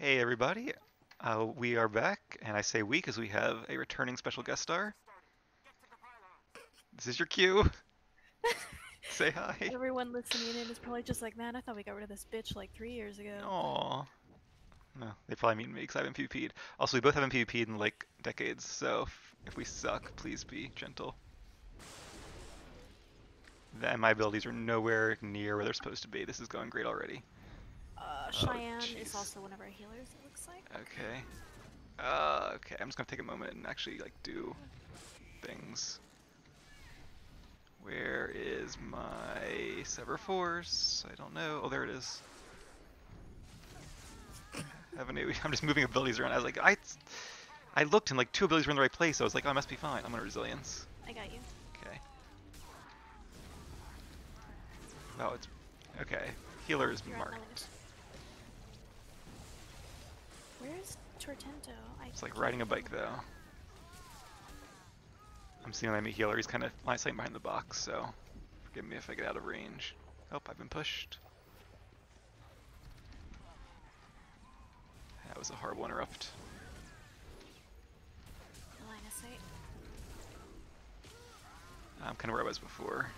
Hey everybody, uh, we are back, and I say we because we have a returning special guest star. This is your cue. say hi. Everyone listening in is probably just like, man, I thought we got rid of this bitch like three years ago. Aww. No, they probably mean me because I haven't PvP'd. Also, we both haven't PvP'd in like decades, so if, if we suck, please be gentle. And my abilities are nowhere near where they're supposed to be. This is going great already. Uh, Cheyenne jeez. is also one of our healers, it looks like. Okay. Uh, okay, I'm just gonna take a moment and actually like do things. Where is my Sever Force? I don't know. Oh, there it is. Have I'm just moving abilities around. I was like, I, I looked and like two abilities were in the right place. So I was like, oh, I must be fine. I'm on Resilience. I got you. Okay. Oh, it's okay. Healer is marked. Land. Tortento? I It's like riding a bike though. I'm seeing enemy healer. He's kind of line sight behind the box, so forgive me if I get out of range. Oh, I've been pushed. That was a horrible interrupt. Line of sight. I'm kind of where I was before.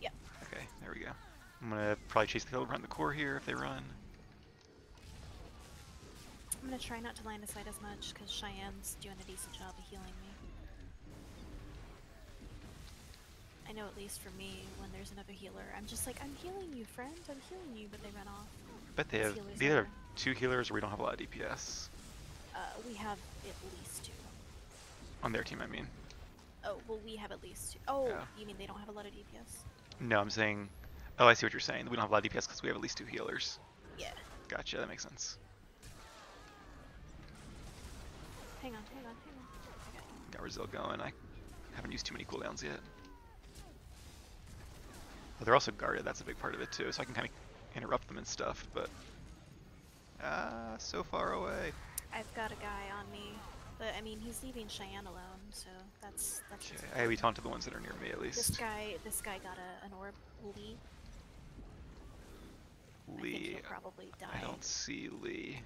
Yep. Okay, there we go. I'm gonna probably chase the kill around the core here if they run. I'm gonna try not to land sight as much because Cheyenne's doing a decent job of healing me. I know at least for me, when there's another healer, I'm just like, I'm healing you, friend, I'm healing you, but they run off. Bet they have they have two healers or we don't have a lot of DPS Uh, we have at least two. on their team. I mean, Oh, well, we have at least two. Oh, Yeah. you mean they don't have a lot of DPS? no, I'm saying. Oh, I see what you're saying. We don't have a lot of DPS because we have at least two healers. Yeah. Gotcha. That makes sense. Hang on, hang on, hang on. Got Brazil going. I haven't used too many cooldowns yet. Well, they're also guarded. That's a big part of it too. So I can kind of interrupt them and stuff. But ah, so far away. I've got a guy on me, but I mean he's leaving Cheyenne alone, so that's that's. Okay, I we taunt to the ones that are near me at least. This guy, this guy got a, an orb. Lee. I Lee. die. I don't see Lee.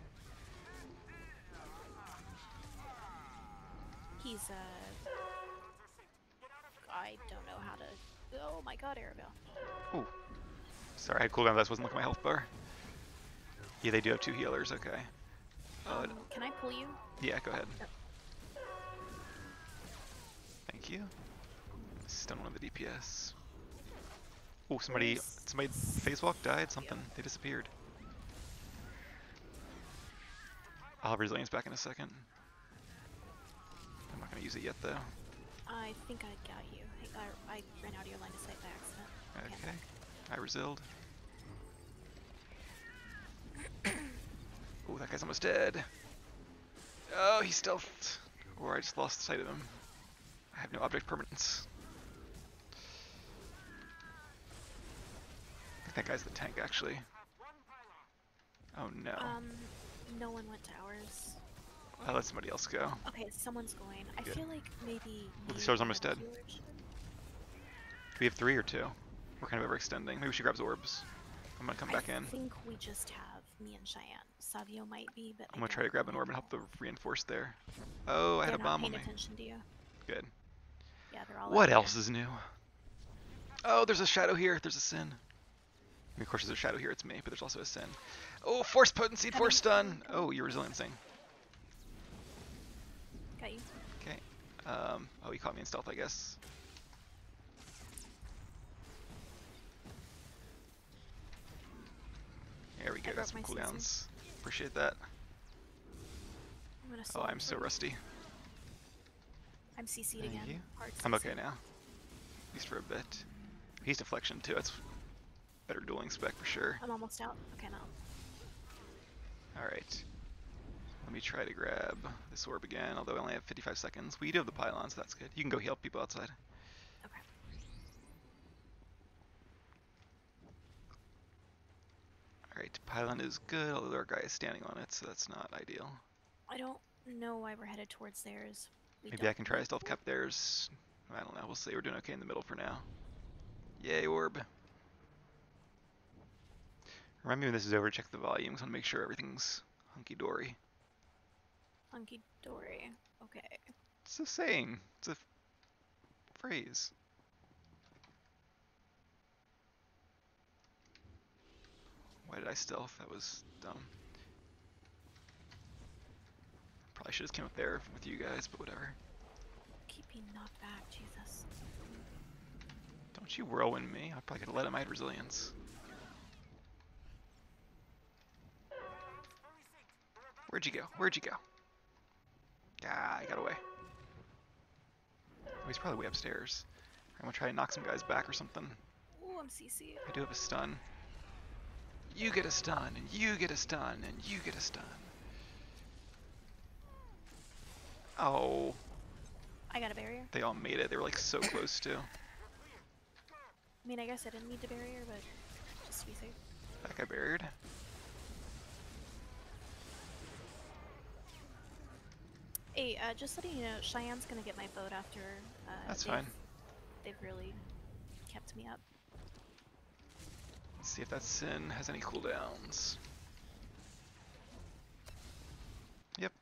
He's uh. I don't know how to. Oh my God, Aravail. Ooh. Sorry, I had cooldown. That wasn't looking at my health bar. Yeah, they do have two healers. Okay. Uh, Um, can I pull you? yeah, go ahead. Thank you. Stun one of the DPS. Oh, somebody, somebody phase walk died. Something. They disappeared. I'll have resilience back in a second. Gonna use it yet though. I think I got you. I, I, ran out of your line of sight by accident. Okay. I resilled. oh, that guy's almost dead. Oh, he stealthed. Or I just lost sight of him. I have no object permanence. I think that guy's the tank, actually. Oh no. Um, no one went to ours. I'll let somebody else go. Okay, someone's going. I Yeah. feel like maybe. the star's almost dead. Do we have three or two? We're kind of overextending. Maybe we should grab orbs. I'm gonna come back in. I think we just have me and Cheyenne. Savio might be, but I'm gonna try to grab an orb and help the reinforce there. Oh, I had a bomb on me. attention to you. Good. Yeah, they're all. What else is new? Oh, there's a shadow here. There's a sin. I mean, of course, there's a shadow here. It's me, but there's also a sin. Oh, force potency, force stun. Oh, you're resiliencing. Got you. Okay. Um. Oh, he caught me in stealth, I guess. There we go. Got some my CC. cooldowns. Appreciate that. I'm gonna. Oh, I'm so through. rusty. I'm CC'd Thank again. you. I'm okay now. At least for a bit. He's deflection too. That's better dueling spec for sure. I'm almost out. Okay, now. Alright. Let me try to grab this orb again, although I only have 55 seconds. We do have the pylon, so that's good. You can go heal people outside. Okay. Alright, pylon is good, although our guy is standing on it, so that's not ideal. I don't know why we're headed towards theirs. We Maybe I can try stealth cap theirs. I don't know, we'll see. We're doing okay in the middle for now. Yay, orb. Remind me when this is over, check the volumes. I want to make sure everything's Hunky dory. Hunky dory. Okay. It's a saying. It's a phrase. Why did I stealth? That was dumb. Probably should have came up there with you guys, but whatever. Keep being knocked back, Jesus. Don't you whirlwind me. I probably could have let him. Had resilience. Where'd you go? Where'd you go? Ah, I got away. Oh, he's probably way upstairs. I'm gonna try and knock some guys back or something. Ooh, I'm CC. I do have a stun. You get a stun, and you get a stun, and you get a stun. Oh, I got a barrier. they all made it. They were like so close to. I mean, I guess I didn't need the barrier, but just to be safe. That guy buried. Hey, uh, just letting you know, Cheyenne's gonna get my vote after. Uh, That's they've- fine. They've really kept me up. Let's see if that sin has any cooldowns. Yep.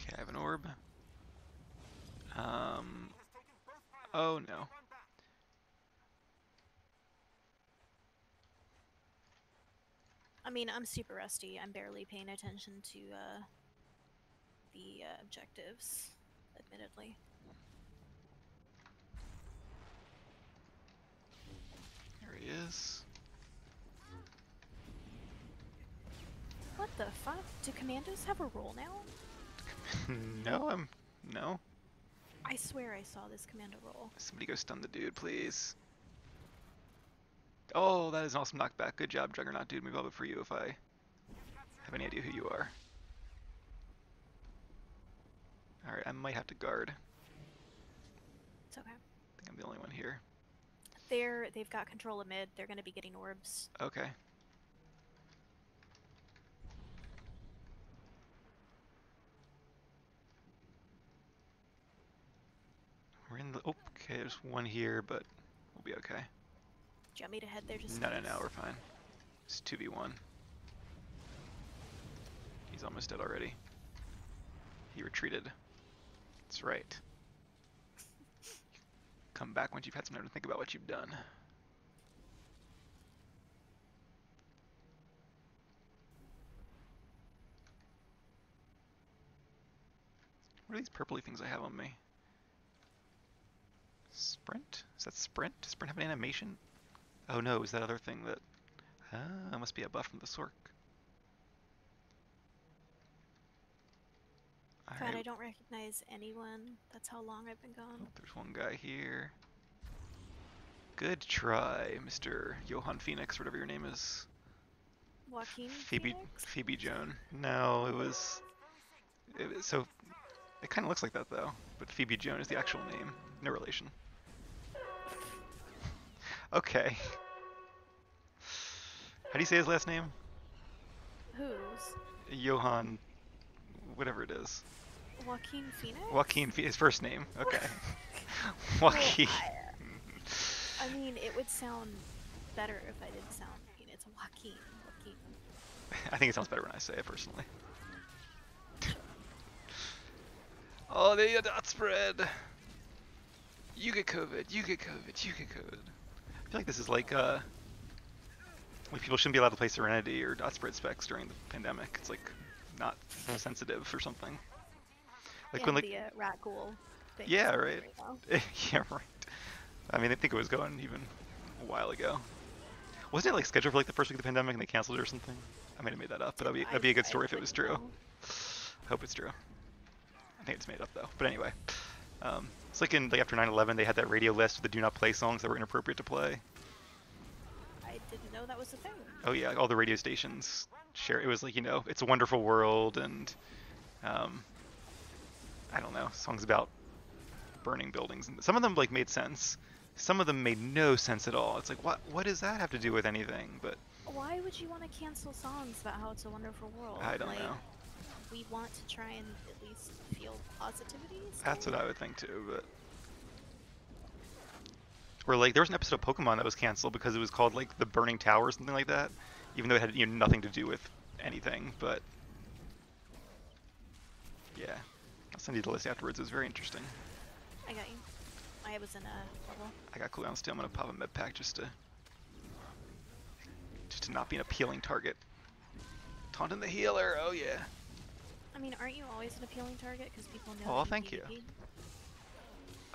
Okay, I have an orb. Um. Oh no. I mean, I'm super rusty. I'm barely paying attention to uh, the uh, objectives, admittedly. There he is. What the fuck? Do commandos have a role now? no, I'm no. I swear I saw this commando role. Somebody go stun the dude, please. Oh, that is an awesome knockback. Good job, Juggernaut dude. I'll vote for you if I have any idea who you are. Alright, I might have to guard. It's okay. I think I'm the only one here. They're they've got control of mid. They're gonna be getting orbs. Okay. We're in the. Oh, okay, there's one here, but we'll be okay. Do you want me to head there just? No, no, no, we're fine. It's 2v1. He's almost dead already. He retreated. That's right. Come back once you've had some time to think about what you've done. What are these purpley things I have on me? Sprint? Is that sprint? Does sprint have an animation? Oh no, is that other thing that... Ah, must be a buff from the Sorc. God, I don't recognize anyone. That's how long I've been gone. oh, there's one guy here. Good try, Mr. Johann Phoenix, whatever your name is. Joaquin Phoebe Phoenix? Phoebe Joan. No, it was... It, was- so, it kind of looks like that though, but Phoebe Joan is the actual name. No relation. Okay. How do you say his last name? Whose? Johann, whatever it is. Joaquin Phoenix? Joaquin, his first name. Okay. Joaquin. I, mean, it would sound better if I didn't sound. It's Joaquin. Joaquin. I think it sounds better when I say it personally. Oh, the dot spread. You get COVID. You get COVID. You get COVID. I feel like this is like uh, like people shouldn't be allowed to play Serenity or dot spread specs during the pandemic. It's like not sensitive or something. Like and when like the uh, rat ghoul. thing Yeah, is going right. yeah, right. I mean, I think it was going even a while ago. Wasn't it like scheduled for like the first week of the pandemic and they canceled it or something? I might have made that up, but that'd be that'd be a good I- I story if it was true. know. I hope it's true. I think it's made up though. But anyway, um, it's like in like after 9/11, they had that radio list with the do not play songs that were inappropriate to play. I didn't know that was a thing. Oh yeah, all the radio stations share. It was like you know, it's a wonderful world, and um, I don't know, songs about burning buildings, and some of them like made sense. Some of them made no sense at all. It's like, what what does that have to do with anything? But Why would you want to cancel songs about how it's a wonderful world? I don't like, know. We want to try and at least feel positivity. That's what I would think too. But Or like there was an episode of Pokemon that was canceled because it was called like the Burning Tower or something like that, even though it had you know nothing to do with anything. But yeah, I'll send you the list afterwards. It was very interesting. I got you. I was in a bubble. I got cooldowns too. I'm gonna pop a med pack just to just to not be an appealing target. Taunting the healer. Oh yeah. I mean, aren't you always an appealing target? Because people know. Aw, that thank you. PvP?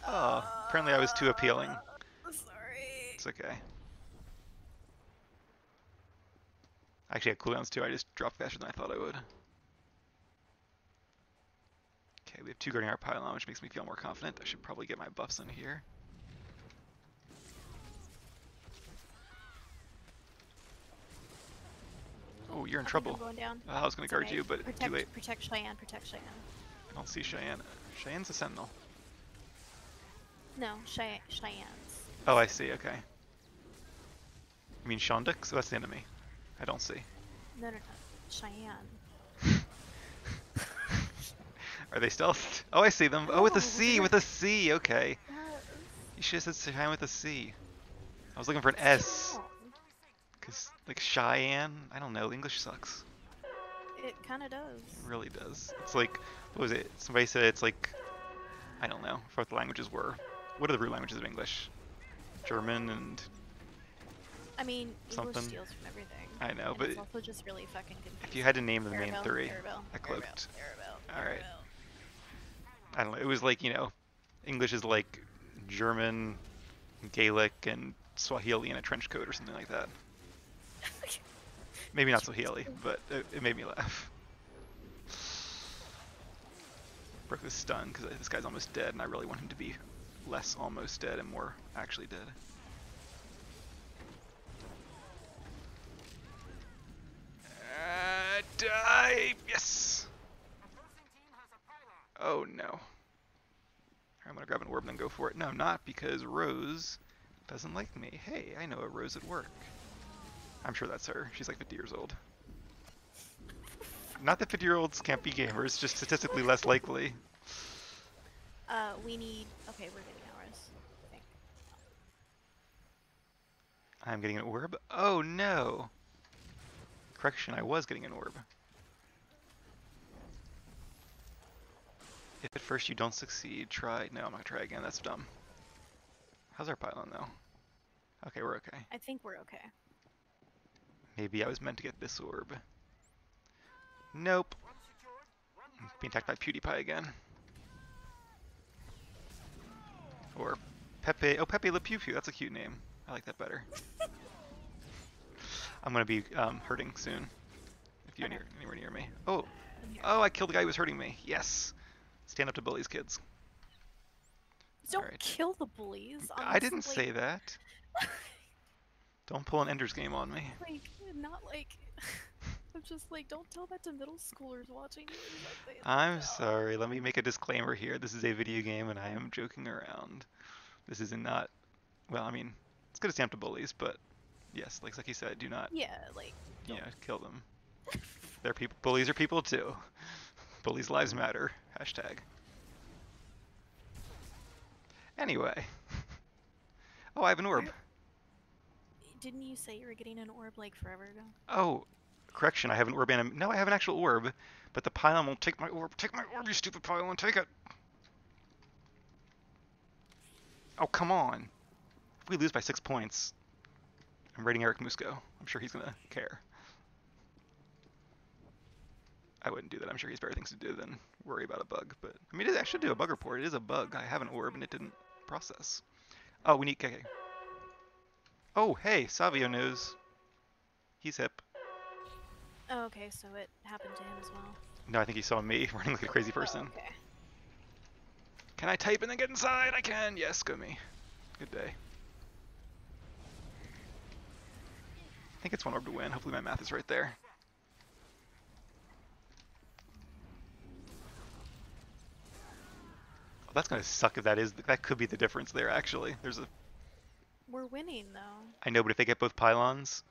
Oh, apparently I was too appealing. Uh, Sorry. It's okay. I actually had cooldowns too. I just dropped faster than I thought I would. Okay, we have two guarding our pylon, which makes me feel more confident. I should probably get my buffs in here. You're in I think I'm trouble. going down. I was gonna It's guard alright. you, but protect, too late. Protect Cheyenne. Protect Cheyenne. I don't see Cheyenne. Cheyenne's a sentinel. No, Chey- Cheyenne's. Oh, I see. Okay. You mean Shonduk? So that's the enemy. I don't see. No, no, no. Cheyenne. Are they stealthed? Oh, I see them. Oh, with a C, with a C. Okay. Yes. You should have said Cheyenne with a C. I was looking for an S. Like Cheyenne, I don't know. English sucks. It kind of does. It really does. It's like, what was it? Somebody said it's like, I don't know. What the languages were. What are the root languages of English? German and I mean, English Something. steals from everything. I know, and but it's also just really fucking confusing. if you had to name the main three, Aravail, I cloaked. Alright. I don't know. It was like you know, English is like German, Gaelic, and Swahili in a trench coat or something like that. Maybe not so healy, but it, it made me laugh. Broke this stun because this guy's almost dead, and I really want him to be less almost dead and more actually dead. Uh, die! Yes! Oh no. I'm gonna grab an orb and then go for it. No, I'm not because Rose doesn't like me. Hey, I know a Rose at work. I'm sure that's her. She's like 50 years old. Not that 50 year olds can't be gamers, just statistically less likely. Uh, we need. Okay, we're getting ours. I think. I'm getting an orb. Oh no! Correction, I was getting an orb. If at first you don't succeed, try. No, I'm not gonna try again. That's dumb. How's our pylon though? Okay, we're okay. I think we're okay. Maybe I was meant to get this orb. Nope. Being attacked by PewDiePie again. Or Pepe. Oh, Pepe Le Pew Pew. That's a cute name. I like that better. I'm gonna be um, hurting soon. If you're near, anywhere near me. Oh, oh! I killed the guy who was hurting me. Yes. Stand up to bullies, kids. Don't alright. kill the bullies. I didn't say that. Don't pull an Ender's Game on me. Like, not like. I'm just like, don't tell that to middle schoolers watching you. Like, I'm sorry. Let me make a disclaimer here. This is a video game, and I am joking around. This is not. Well, I mean, it's good to stand up to bullies, but yes, like like you said, do not, Yeah, like. don't- know, kill them. They're people. Bullies are people too. Bullies' lives matter. Hashtag. Anyway. Oh, I have an orb. Didn't you say you were getting an orb like forever ago? Oh, correction. I have an orb and no, I have an actual orb, but the pylon won't take my orb. Take my orb, you stupid pylon. Take it. Oh, come on. If we lose by six points, I'm rating Eric Musco. I'm sure he's gonna care. I wouldn't do that. I'm sure he's better things to do than worry about a bug. But I mean, it should do a bug report. It is a bug. I have an orb and it didn't process. Oh, we need KK. Oh, hey, Savio knows. He's hip. Oh, okay, so it happened to him as well. No, I think he saw me running like a crazy oh, person. Oh, okay. Can I type and then get inside? I can. Yes, go me. Good day. I think it's one orb to win. Hopefully my math is right there. Oh, that's gonna suck if that is. That could be the difference there. Actually, there's a. We're winning though. I know, but if they get both pylons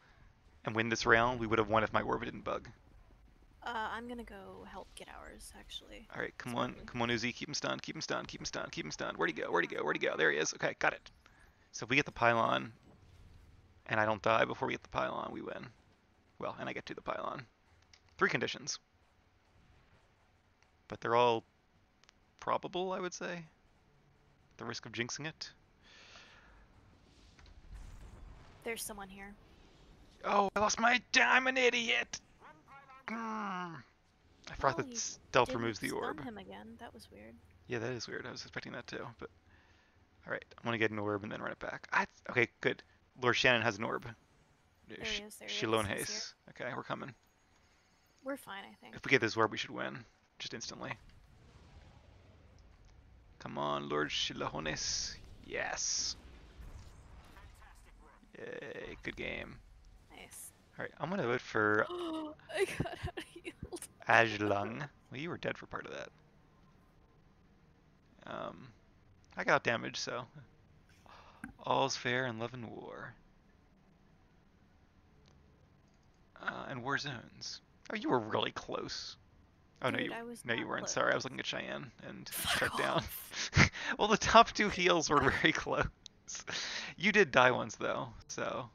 and win this round, we would have won if my orb didn't bug. Uh, I'm gonna go help get ours actually. All right, come on, come on, Uzi, keep him stunned, keep him stunned, keep him stunned, keep him stunned. Where'd he go? Where'd he go? Where'd he go? There he is. Okay, got it. So if we get the pylon, and I don't die before we get the pylon, we win. Well, and I get to the pylon. Three conditions. But they're all probable, I would say. The risk of jinxing it. There's someone here. Oh, I lost my. I'm an idiot. Mm. I forgot Oh, that stealth removes the orb. him again. That was weird. Yeah, that is weird. I was expecting that too. But all right, I'm gonna get an orb and then run it back. I, okay, good. Lord Shannon has an orb. There he is, there he is, Shilone. Haze. Okay, we're coming. We're fine, I think. If we get this orb, we should win. Just instantly. Come on, Lord Shilahones. Yes. Yay, good game. Nice. Alright, I'm gonna vote for I got out healed. Ajlung. Well, you were dead for part of that. Um, I got damage, so all's fair in love and war. Uh, and war zones. Oh, you were really close. Oh no, you no, you weren't. close. Sorry, I was looking at Cheyenne and shut down. well, the top two heals were very close. You did die once though, so.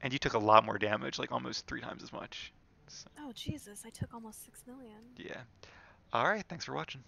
And you took a lot more damage, like almost three times as much. So, Oh Jesus! I took almost six million. yeah. All right. Thanks for watching.